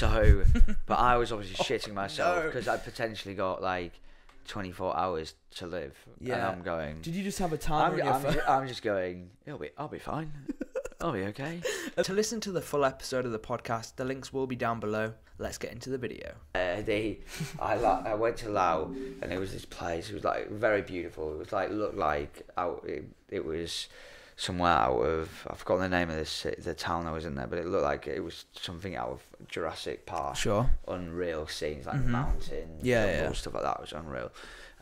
So, but I was obviously shitting myself because I potentially got like 24 hours to live. And Yeah. I'm going. Did you just have a time? I'm, I'm, ju- I'm just going. It'll be. I'll be fine. I'll be okay. To listen to the full episode of the podcast, the links will be down below. Let's get into the video. Uh, they, I, la- I went to Lao and it was this place. It was like very beautiful. It was like looked like out. It, it was somewhere out of. I've forgotten the name of this the town I was in there, but it looked like it was something out of Jurassic Park. Sure. Unreal scenes like Mhm. mountains, Yeah, yeah. stuff like that was unreal.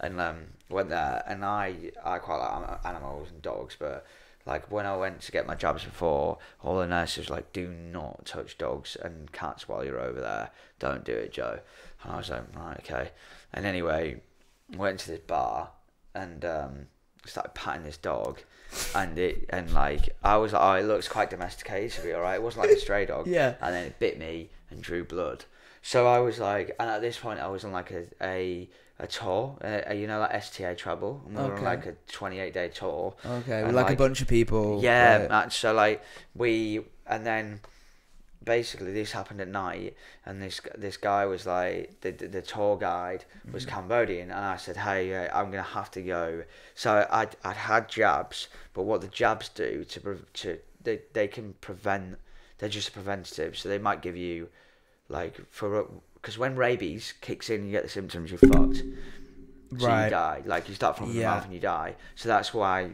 And um, went there, and I I quite like animals and dogs, but like when I went to get my jabs before, all the nurses were like, "Do not touch dogs and cats while you're over there. Don't do it, Joe." And I was like, "Right, okay." And anyway, went to this bar and um, started patting this dog, and it and like I was like, "Oh, it looks quite domesticated to be all right." It wasn't like a stray dog. Yeah. And then it bit me and drew blood. So I was like, and at this point I was on like a a, a tour, a, a, you know, like STA travel. And we were on like a 28 day tour. Okay, And, with like, a bunch of people. Yeah, right. so like we, and then basically this happened at night, and this this guy was like the the, the tour guide was Mm-hmm. Cambodian, and I said, hey, uh, I'm gonna have to go. So I'd I'd had jabs, but what the jabs do to to they they can prevent. They're just a preventative, so they might give you like for because when rabies kicks in, you get the symptoms, you're fucked. So Right. you die. Like you start from the mouth and you die. So that's why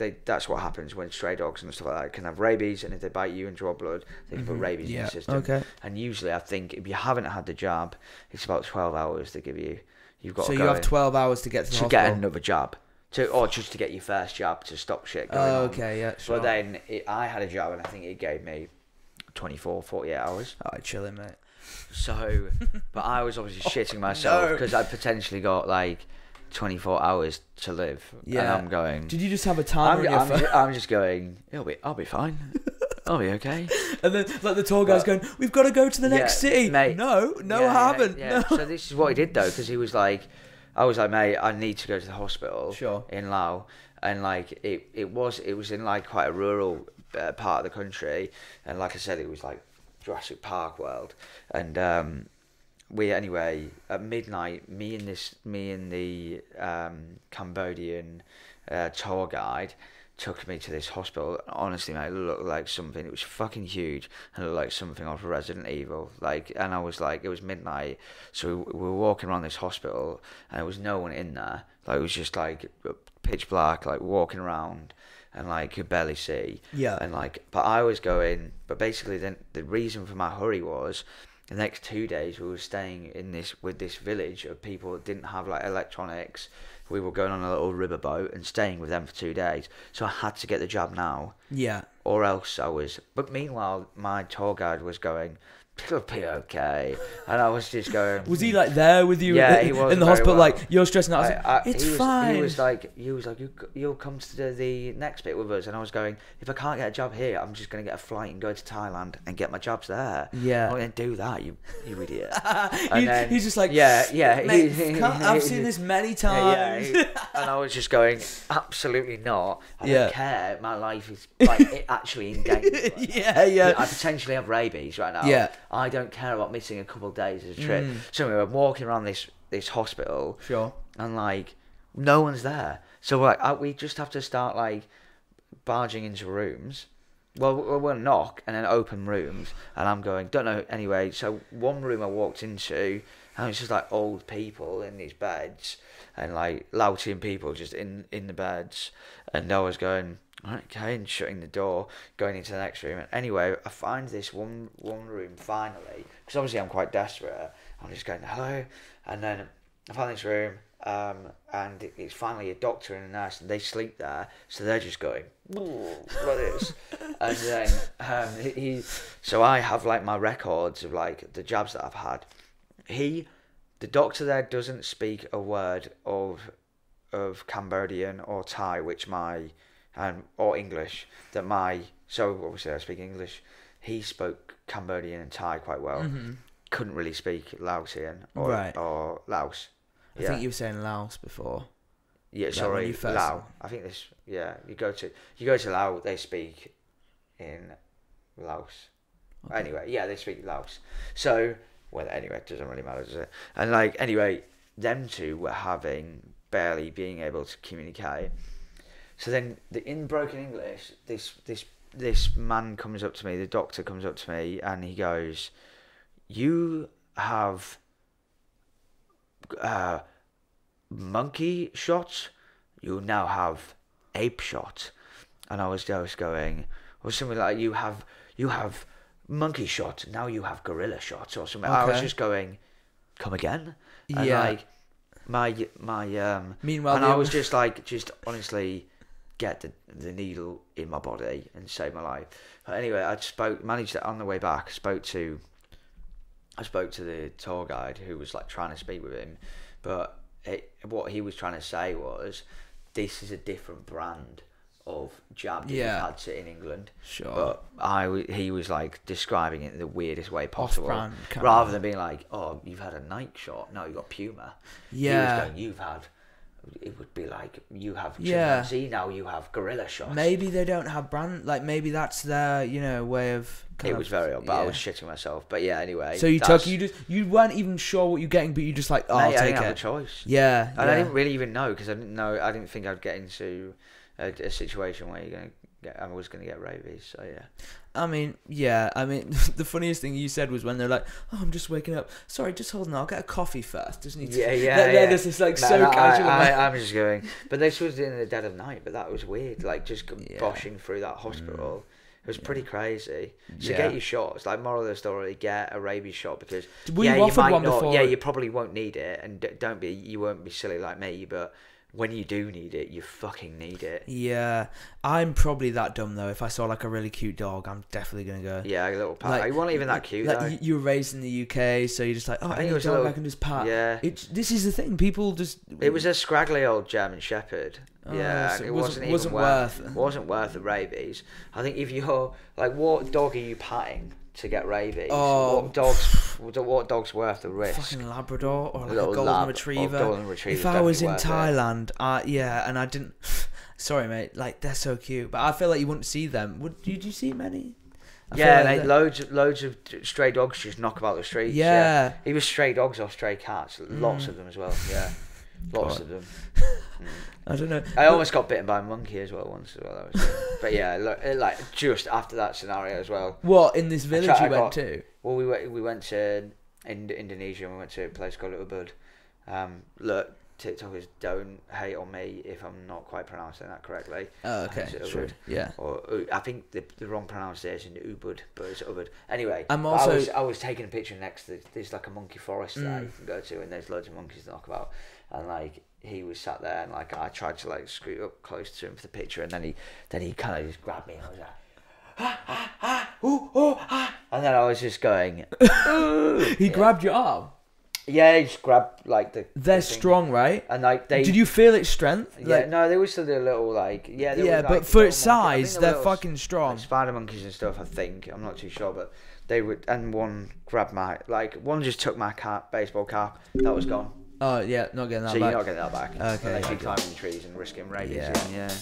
they that's what happens when stray dogs and stuff like that can have rabies and if they bite you and draw blood, they can put rabies in Mm-hmm. Your system. Okay. And usually I think if you haven't had the jab, it's about twelve hours they give you. You've got So to you have twelve hours to get to the to get another jab. To, or just to get your first jab to stop shit going Oh, on. okay, yeah, sure. But then it, I had a jab and I think it gave me 24, 48 hours. Alright, chilling, mate. So, but I was obviously shitting myself Oh, no. because I potentially got like 24 hours to live. And Yeah. I'm going. Did you just have a timer I'm, I'm, ju- I'm just going. It'll be. I'll be fine. I'll be okay. And then, like the tour guide's going, "We've got to go to the next Yeah, city." mate. no, no, Yeah, I haven't. yeah. No. So this is what he did though, because he was like, I was like, mate, I need to go to the hospital. Sure. In Lao, and like it, it was, it was in like quite a rural uh, part of the country, and like I said, it was like Jurassic Park world, and um, we anyway at midnight, me and this, me and the um, Cambodian uh, tour guide took me to this hospital. Honestly, mate, it looked like something. It was fucking huge and it looked like something off Resident Evil. Like, and I was like, it was midnight, so we, we were walking around this hospital and there was no one in there. Like, it was just like pitch black, like walking around and like could barely see. Yeah. And like, but I was going. But basically, then the reason for my hurry was. The next two days, we were staying in this with this village of people that didn't have like electronics. We were going on a little riverboat and staying with them for two days. So I had to get the job now, yeah. or else I was. But meanwhile, my tour guide was going, "It'll be okay," and I was just going. Was he like there with you Yeah, in, he was in the hospital? well. Like you're stressing out. I was I- like, it's he was, fine. He was like, he was like, you, you'll come to the, next bit with us, and I was going. If I can't get a job here, I'm just gonna get a flight and go to Thailand and get my jobs there. Yeah. I'm gonna do that, you, you idiot. He- then- he's just like, yeah, yeah. Mate, he- I've seen this many times. Yeah, he- and I was just going, absolutely not. I Yeah. don't care. My life is like it actually in danger. yeah, yeah. I potentially have rabies right now. Yeah. I don't care about missing a couple of days as a trip. Mm. So we were walking around this this hospital Sure. and like no one's there. So like I, we just have to start like barging into rooms. Well, we'll, we'll knock and then open rooms, and I'm going. Don't know anyway. So one room I walked into, and it's just like old people in these beds, and like Laotian people just in in the beds, and I was going. Okay, and shutting the door, going into the next room. And anyway, I find this one one room finally, because obviously I'm quite desperate. I'm just going hello, and then I find this room, um, and it's finally a doctor and a nurse, and they sleep there, so they're just going like this, and then um, he, so I have like my records of like the jabs that I've had. He, the doctor there doesn't speak a word of of Cambodian or Thai, which my um, or English that my so obviously I speak English. He spoke Cambodian and Thai quite well. Couldn't really speak Laotian or Mm-hmm. Right. or Laos. I think you were saying Laos before. Yeah, when sorry, first- Lao. I think this. Yeah, you go to you go to Lao, they speak in Laos. Anyway, yeah, they speak Laos. So, well, anyway, it doesn't really matter, does it? And like, anyway, them two were having barely being able to communicate. So then, the, in broken English, this this this man comes up to me, the doctor comes up to me, and he goes, "You have uh, monkey shots. You now have ape shot." And I was just going, or something like, "You have you have monkey shot. Now you have gorilla shot, or something." I was just going, "Come again?" And Yeah. like my my um Meanwhile, and I was just like, just honestly, get the the needle in my body and save my life. But anyway, I spoke, managed it on the way back. I spoke to, I spoke to the tour guide who was like trying to speak with him, but it, what he was trying to say was, this is a different brand of jab that Yeah. you've had to in England. Sure. But I, he was like describing it in the weirdest way possible, rather than being like, "Oh, you've had a Nike shot, now you got Puma." Yeah. He was going, "You've had." It would be like you have Yeah. chimpanzee now. You have gorilla shots. maybe they don't have brand. Like maybe that's their you know way of. it was of- very odd, but I was shitting myself. But yeah, anyway. So you took you just you weren't even sure what you're getting, but you just like oh Mate, I'll I take didn't have a it. choice. Yeah, And yeah. I didn't really even know because I didn't know. I didn't think I'd get into a, a situation where you're gonna get. I was gonna get rabies. So yeah. I mean, yeah. I mean, the funniest thing you said was when they're like, "Oh, I'm just waking up. Sorry, just hold on. I'll get a coffee first. Doesn't need to." Yeah, yeah, They're, yeah. they're just like Man, so I, casual. I, am just going. But this was in the dead of night. But that was weird. Like just Yeah. boshing through that hospital. Mm. It was pretty crazy. So Yeah. get your shots. Like moral of the story: get a rabies shot because Were yeah, you might one not. before? Yeah, you probably won't need it, and don't be. You won't be silly like me. But when you do need it, you fucking need it. Yeah, I'm probably that dumb though. If I saw like a really cute dog, I'm definitely gonna go. Yeah, a little pat. Like- he wasn't even that cute Like though. you, you were raised in the UK, so you're just like, oh, think any it was a dog I can just pat. yeah. It's this is the thing. People just. It was a scraggly old German Shepherd. Oh, yeah, so it wasn't- wasn't worth, worth- wasn't worth the rabies. I think if you're like, what dog are you patting to get rabies? Oh. What dogs? What dog's worth the risk? fucking Labrador or like a little golden lab retriever. golden retriever's if I was in definitely worth it. Thailand, uh, yeah, and I didn't. Sorry, mate. Like they're so cute, but I feel like you wouldn't see them. Would did you see many? I yeah, like mate, they're- loads, loads of stray dogs just knock about the streets. Yeah. He was stray dogs or stray cats. Lots Mm. of them as well. Yeah, lots God. of them. I don't know. I almost got bitten by a monkey as well once as well. That but yeah, lo- it, like just after that scenario as well. What in this village tried- you went got- to? Well, we went we went to in, Indonesia and we went to a place called Little Bud. Um, look, TikTokers don't hate on me if I'm not quite pronouncing that correctly. Oh, okay, think it's sure. Ubud. Yeah. Or U- I think the, the wrong pronunciation is Ubud, but it's Ubud. Anyway, I'm also- I was, I was taking a picture next to there's like a monkey forest Mm. you can go to, and there's loads of monkeys to knock about, and like he was sat there and like I tried to like scoot up close to him for the picture, and then he then he kind of just grabbed me and I was like. Ah, ah, ah, ooh, oh, ah. And then I was just going, He grabbed your arm. yeah, he just grabbed like the. They're the strong, right? And like they. Did you feel its strength? Yeah, Like, no, they were still a little like yeah. They yeah, were, but like, for its little I think size, they're little fucking strong. like spider monkeys and stuff. I think I'm not too sure, but they would. And one grabbed my like one just took my cap, baseball cap. That was gone. Oh yeah, not getting that so back. you're not getting that back Okay, unless you okay. climb in trees and risking. Yeah. Yeah. yeah.